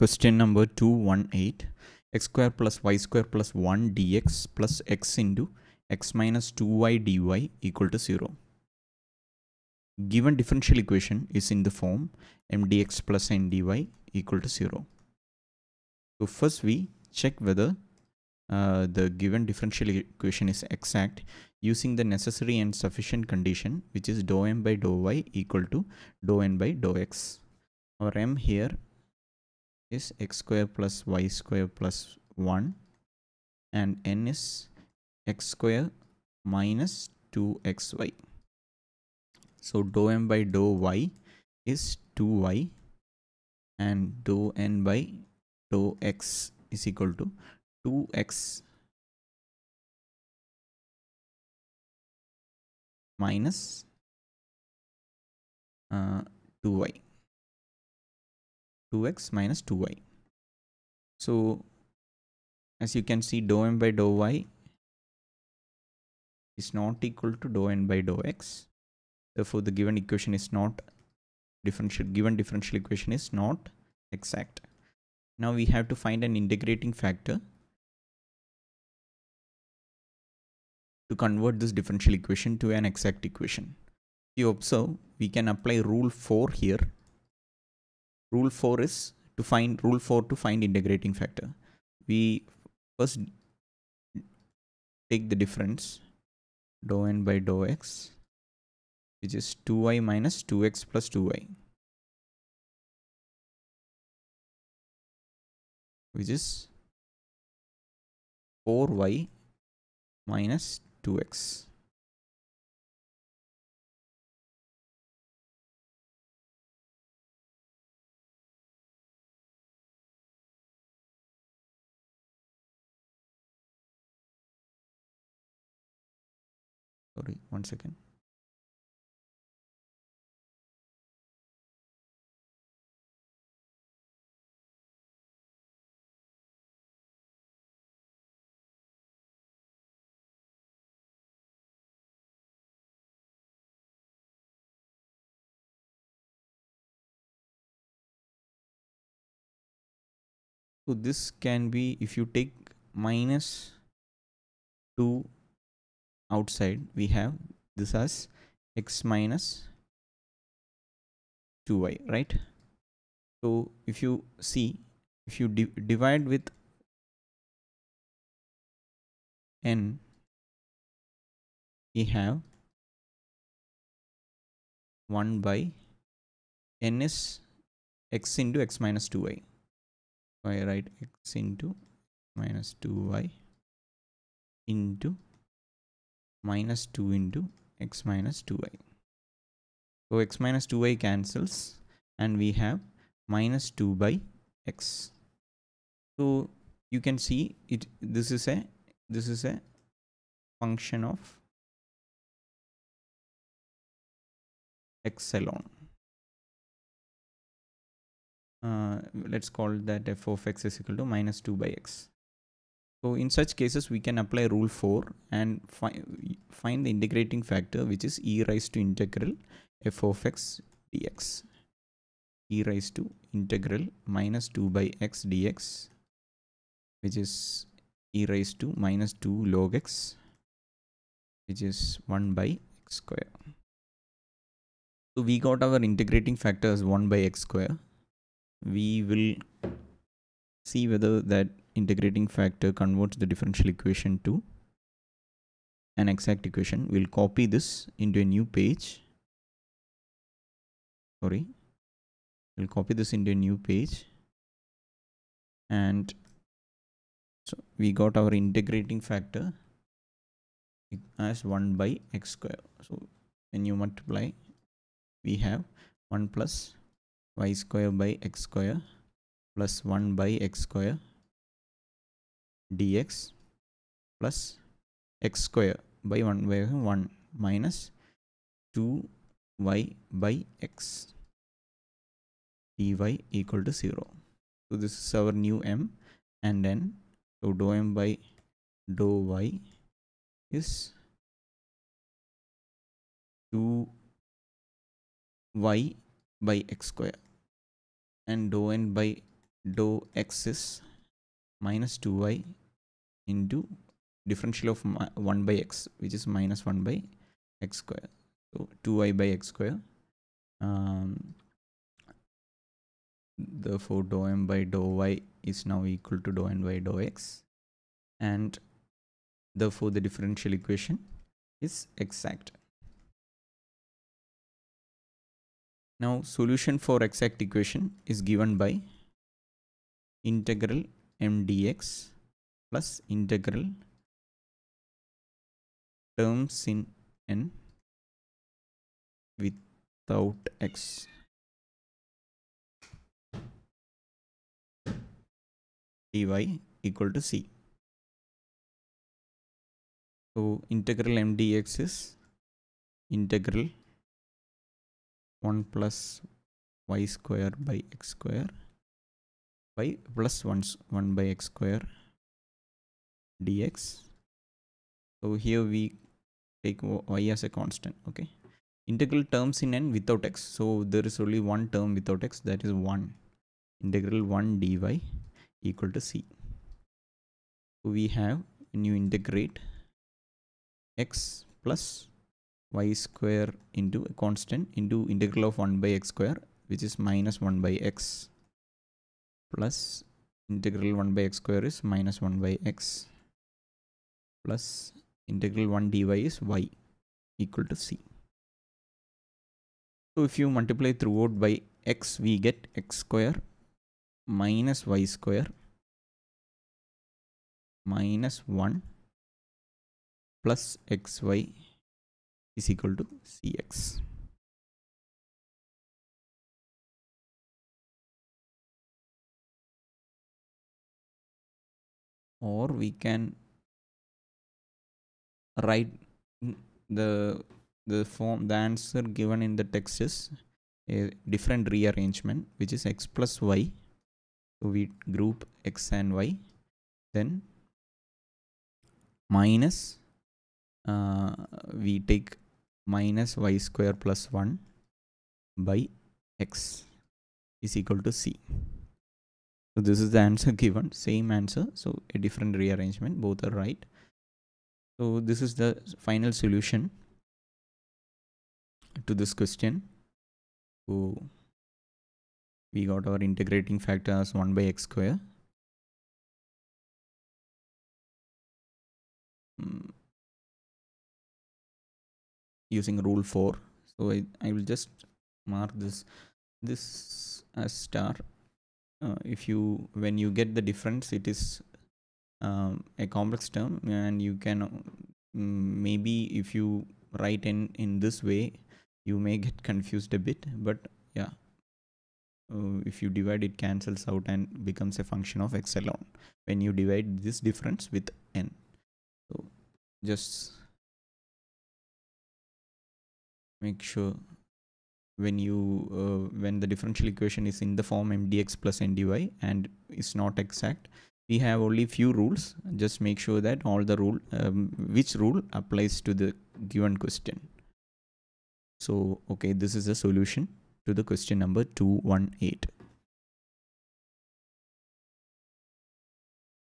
Question number 218 x square plus y square plus 1 dx plus x into x minus 2y dy equal to 0. Given differential equation is in the form mdx plus ndy equal to 0. So first we check whether uh, the given differential equation is exact using the necessary and sufficient condition which is dou m by dou y equal to dou n by dou x. Our m here is x square plus y square plus 1 and n is x square minus 2xy. So dou m by dou y is 2y and dou n by dou x is equal to 2x minus uh, 2y 2x minus 2y so as you can see dou m by dou y is not equal to dou n by dou x therefore the given equation is not differential given differential equation is not exact now we have to find an integrating factor to convert this differential equation to an exact equation. You observe we can apply rule 4 here. Rule 4 is to find rule 4 to find integrating factor. We first take the difference dou n by dou x which is 2y minus 2x plus 2y which is 4y minus 2x. Sorry, one second. So this can be if you take minus 2 outside we have this as x minus 2y right. So if you see if you di divide with n we have 1 by n is x into x minus 2y I write x into minus 2y into minus 2 into x minus 2y. So x minus 2y cancels and we have minus 2 by x. So you can see it this is a this is a function of x alone uh, let's call that f of x is equal to minus 2 by x. So in such cases we can apply rule 4 and fi find the integrating factor which is e raised to integral f of x dx. e raised to integral minus 2 by x dx which is e raised to minus 2 log x which is 1 by x square. So we got our integrating factor as 1 by x square we will see whether that integrating factor converts the differential equation to an exact equation. We'll copy this into a new page. Sorry. We'll copy this into a new page. And so we got our integrating factor as 1 by x square. So when you multiply, we have 1 plus y square by x square plus 1 by x square dx plus x square by 1 by 1 minus 2y by x dy equal to 0. So this is our new m and then so dou m by dou y is 2y by x square and dou n by dou x is minus 2y into differential of 1 by x which is minus 1 by x square. So 2y by x square um, therefore dou m by dou y is now equal to dou n by dou x and therefore the differential equation is exact. Now solution for exact equation is given by integral m dx plus integral terms in n without x dy equal to c. So integral m dx is integral 1 plus y square by x square by plus 1, 1 by x square dx. So here we take y as a constant, okay. Integral terms in n without x. So there is only one term without x that is 1. Integral 1 dy equal to c. So we have when you integrate x plus y square into a constant into integral of 1 by x square which is minus 1 by x plus integral 1 by x square is minus 1 by x plus integral 1 dy is y equal to c. So if you multiply throughout by x we get x square minus y square minus 1 plus xy is equal to cx. Or we can write the the form the answer given in the text is a different rearrangement which is x plus y. So we group x and y. Then minus uh, we take minus y square plus 1 by x is equal to c. So this is the answer given same answer. So a different rearrangement both are right so this is the final solution to this question. So we got our integrating factor as 1 by x square. Mm. using rule 4 so I, I will just mark this this as star. Uh, if you when you get the difference it is um, a complex term and you can um, maybe if you write in in this way you may get confused a bit but yeah. Uh, if you divide it cancels out and becomes a function of x alone when you divide this difference with n. So just make sure when you uh, when the differential equation is in the form mdx plus ndy and is not exact we have only few rules. Just make sure that all the rule um, which rule applies to the given question. So okay this is a solution to the question number 218